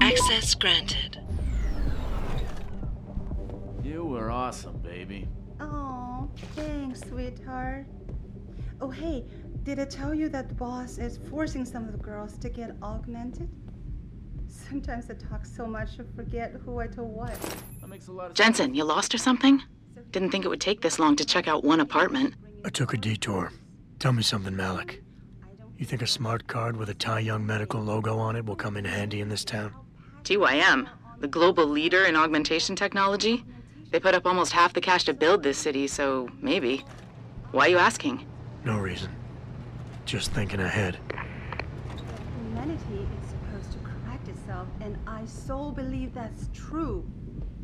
Access granted. You were awesome, baby. Oh, thanks, sweetheart. Oh, hey, did I tell you that the boss is forcing some of the girls to get augmented? Sometimes I talk so much I forget who I told what. That makes a lot of Jensen, you lost or something? Didn't think it would take this long to check out one apartment. I took a detour. Tell me something, Malik. You think a smart card with a Tai Yong Medical logo on it will come in handy in this town? TYM, the global leader in augmentation technology. They put up almost half the cash to build this city, so maybe. Why are you asking? No reason. Just thinking ahead. Humanity is supposed to correct itself, and I so believe that's true.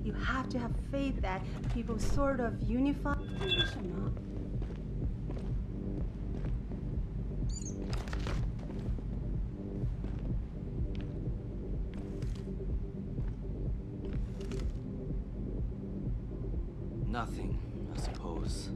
You have to have faith that people sort of unify. Nothing, I suppose.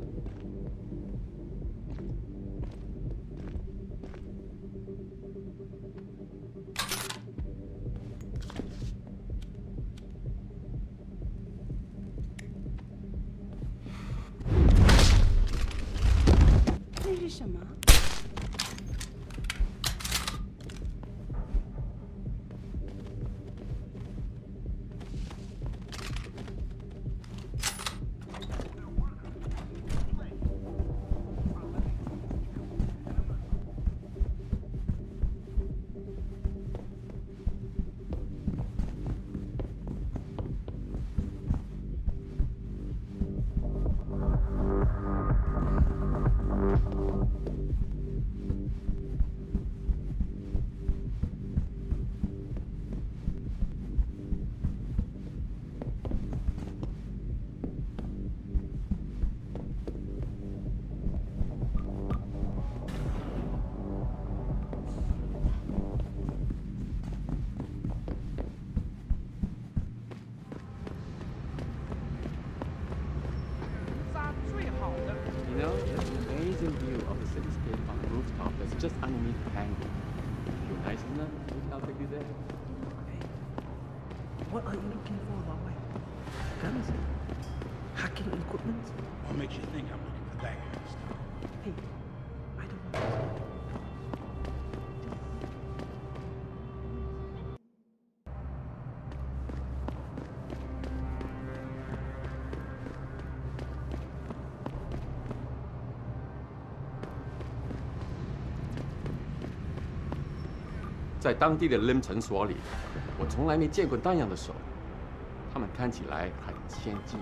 What are you looking for, Huawei? Guns? Hacking equipment? What makes you think I'm looking for that kind of stuff? Hey, 在当地的冷诊所里，我从来没见过那样的手，他们看起来很先进。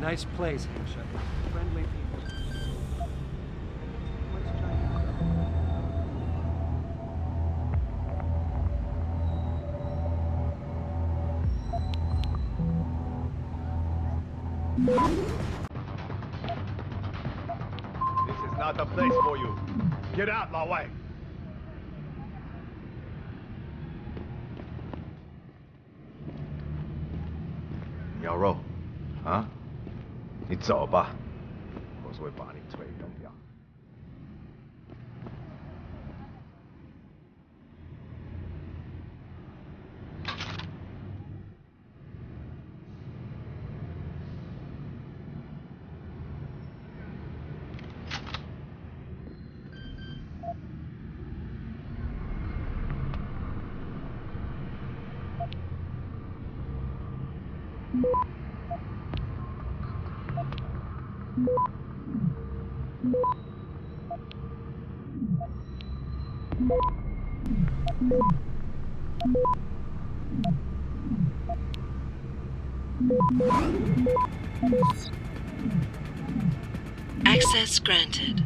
Nice place, sir. This is not the place for you. Get out, Lao Wei. 鸟肉，啊？你走吧，我是会把你吹 Access granted.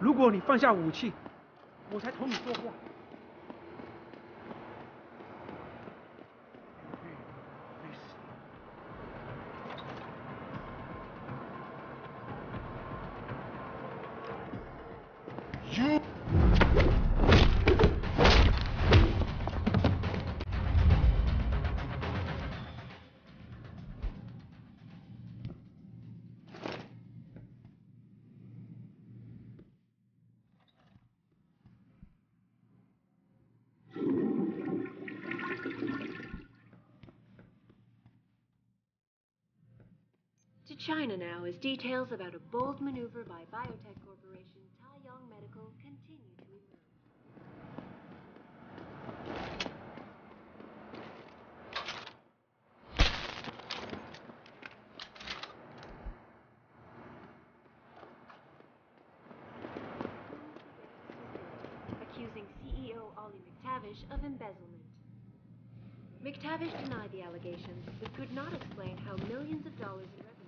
如果你放下武器，我才同你说话。China now as details about a bold maneuver by biotech corporation Tai Yong Medical continue to emerge. Accusing CEO Ollie McTavish of embezzlement. McTavish denied the allegations, but could not explain how millions of dollars in revenue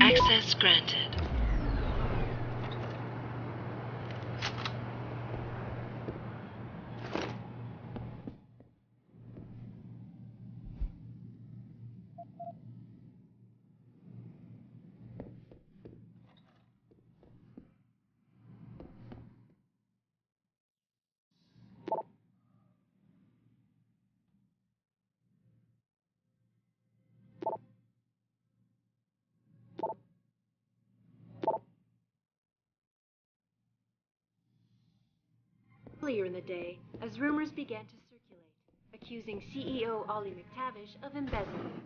Access granted. Earlier in the day, as rumors began to circulate, accusing CEO Ollie McTavish of embezzlement.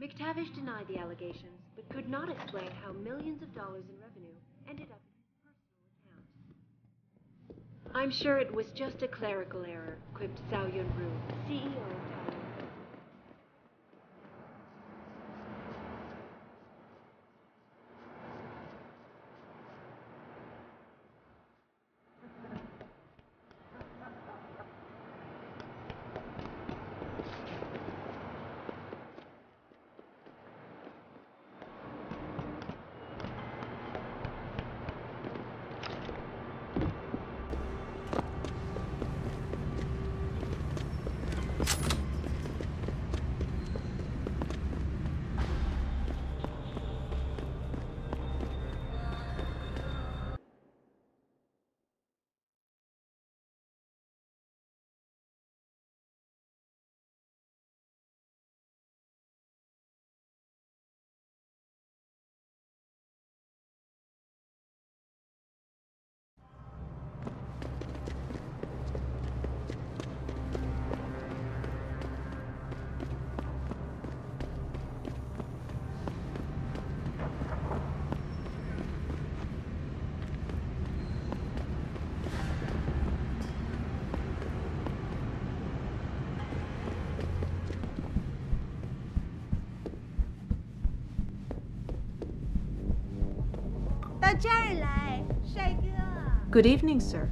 McTavish denied the allegations, but could not explain how millions of dollars in revenue ended up in his personal account. I'm sure it was just a clerical error, quipped Zhao Yunru, CEO of. Good evening, sir.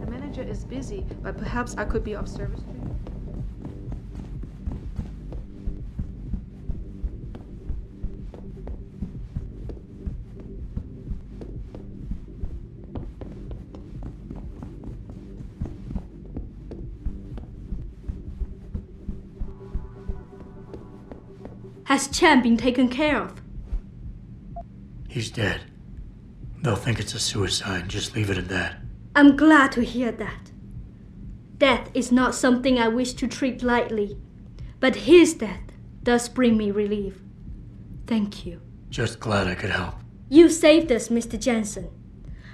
The manager is busy, but perhaps I could be of service to you. Has Chen been taken care of? He's dead. They'll think it's a suicide. Just leave it at that. I'm glad to hear that. Death is not something I wish to treat lightly, but his death does bring me relief. Thank you. Just glad I could help. You saved us, Mr. Jensen.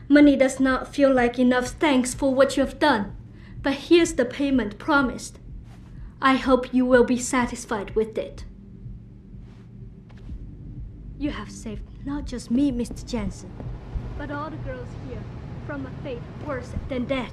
Money does not feel like enough thanks for what you have done, but here's the payment promised. I hope you will be satisfied with it. You have saved not just me, Mr. Jensen, but all the girls here from a fate worse than death.